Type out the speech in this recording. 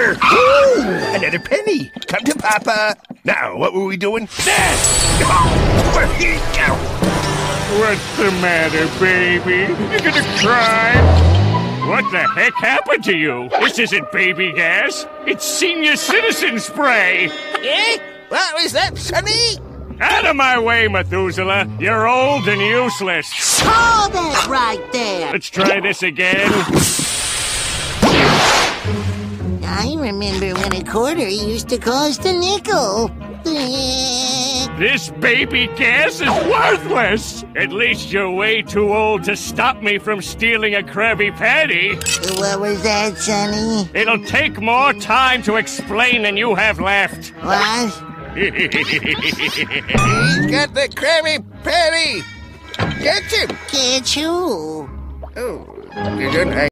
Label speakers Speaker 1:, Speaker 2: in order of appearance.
Speaker 1: Here! Ooh, another penny. Come to Papa. Now, what were we doing? Dad! Oh, where'd he go?
Speaker 2: What's the matter, baby? You're gonna cry? What the heck happened to you? This isn't baby gas. It's senior citizen spray.
Speaker 1: Eh? What was that, Sonny?
Speaker 2: Out of my way, Methuselah. You're old and useless.
Speaker 3: Hold it right there.
Speaker 2: Let's try this again.
Speaker 3: I remember when a quarter used to cost a nickel.
Speaker 2: This baby gas is worthless. At least you're way too old to stop me from stealing a Krabby Patty.
Speaker 3: What was that, Sonny?
Speaker 2: It'll take more time to explain than you have left.
Speaker 3: What?
Speaker 1: He's got the Krabby Patty. Get him.
Speaker 3: Catch who?
Speaker 1: Oh, you didn't